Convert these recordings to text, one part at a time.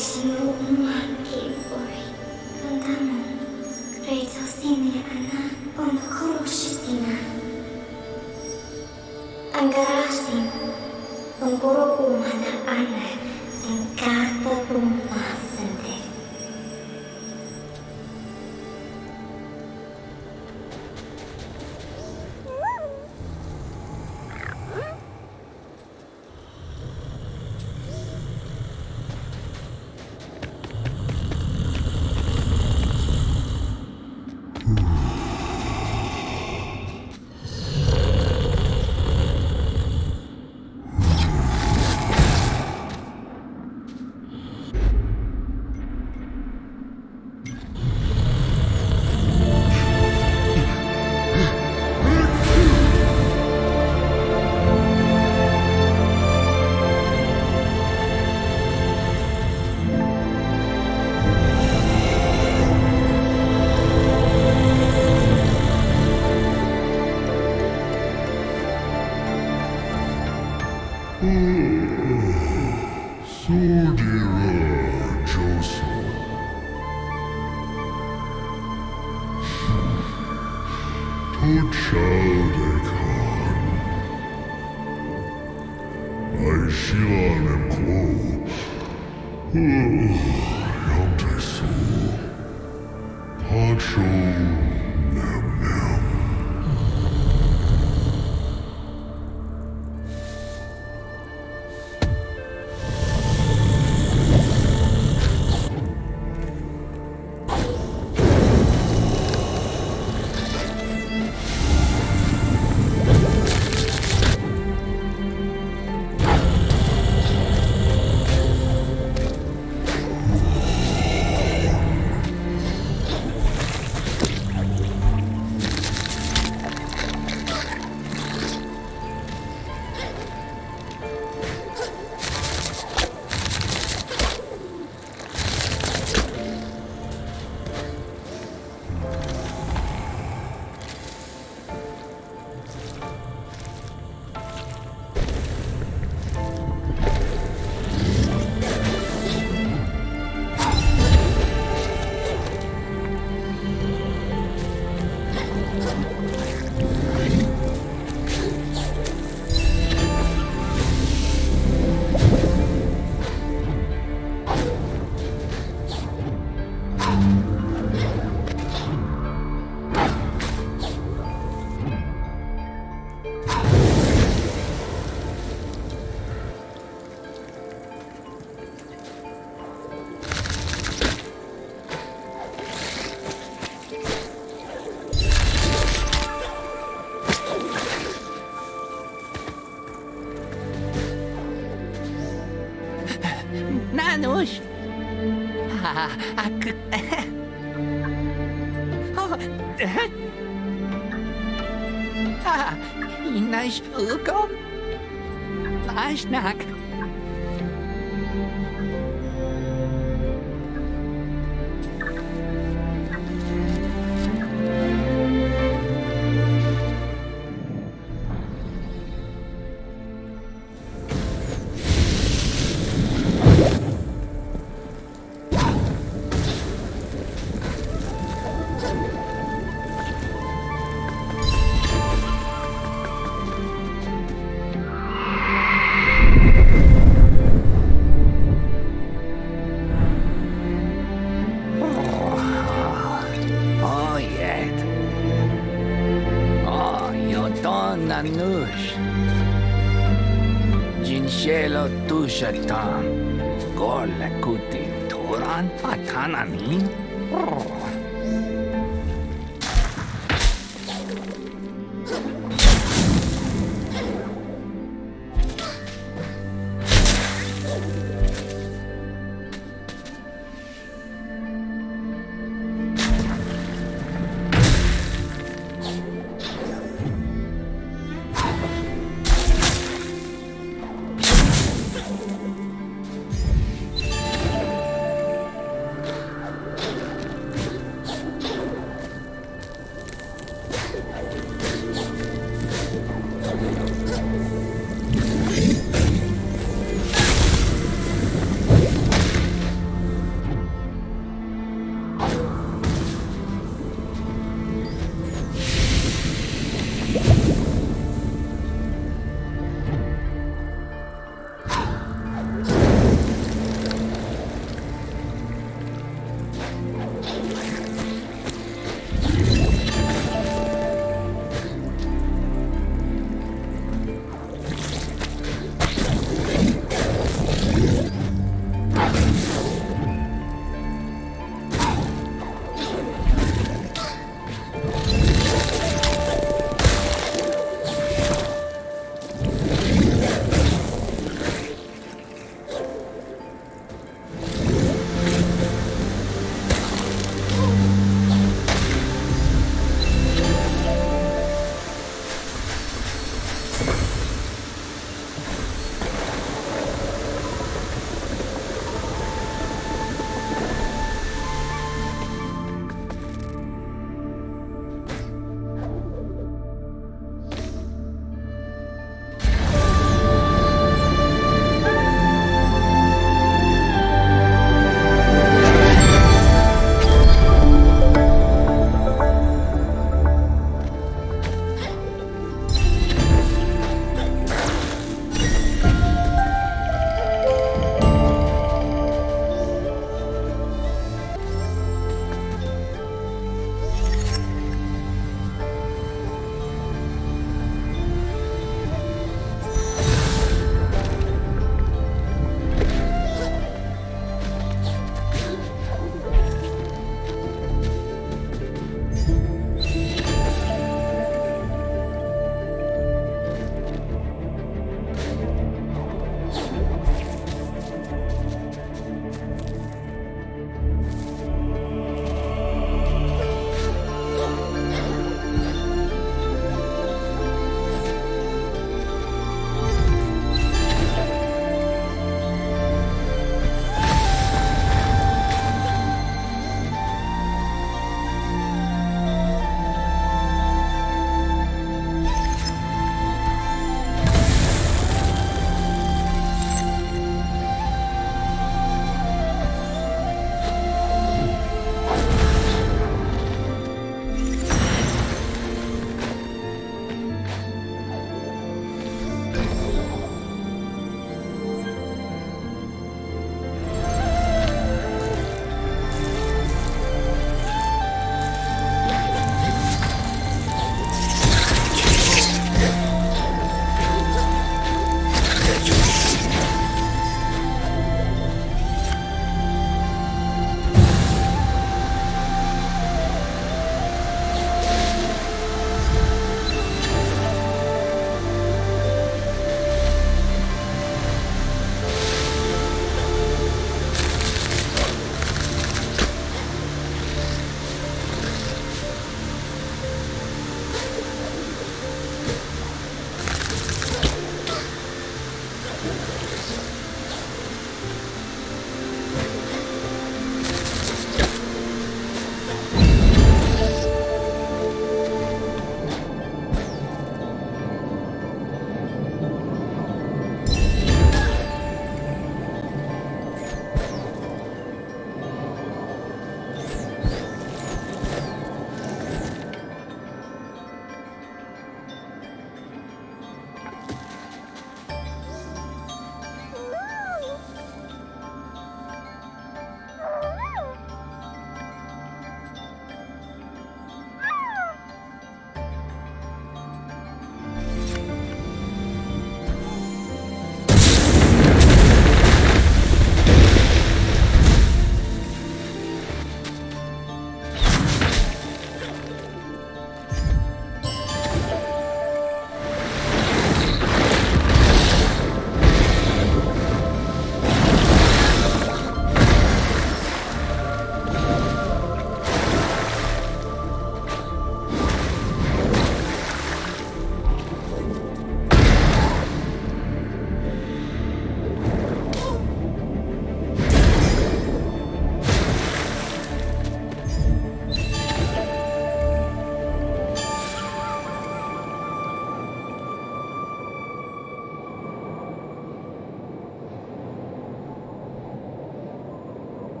Original monkey boy. Kantamu. Reito sine ana ono koroshitina. Angarasin. Pengkoro umana ana. Dan kata rumah Soldier. ああく Ah, in der Spucke? Aschnack.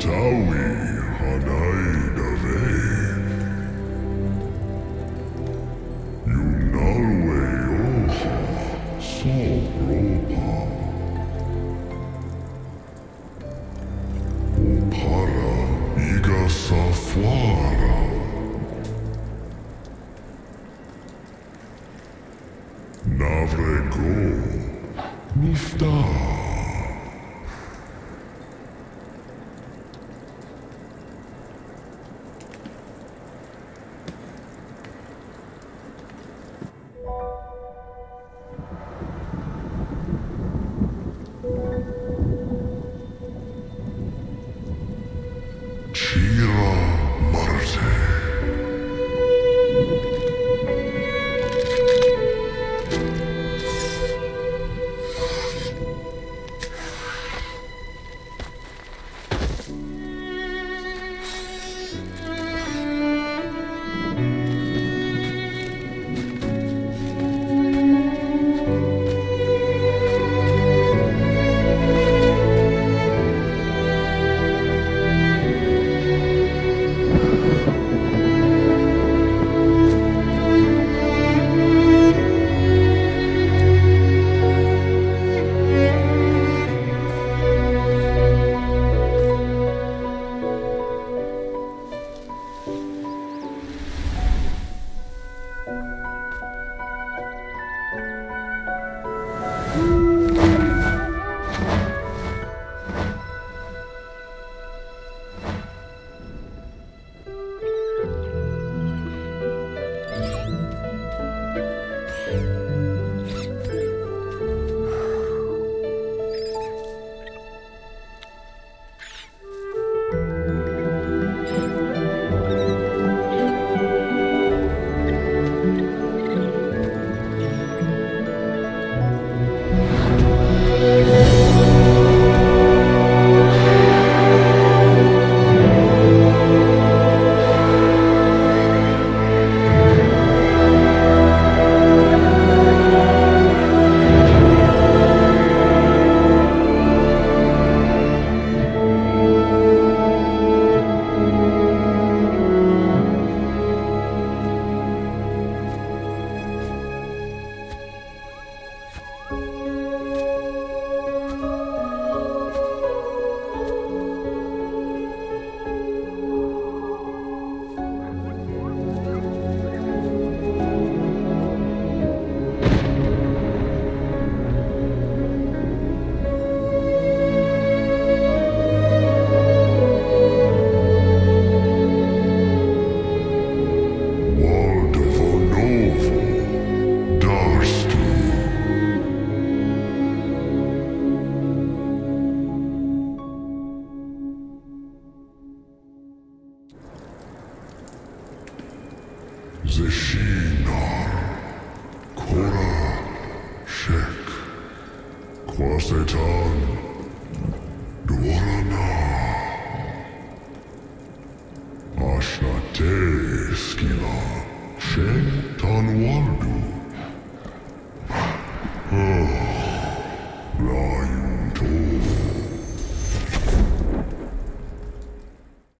Towie.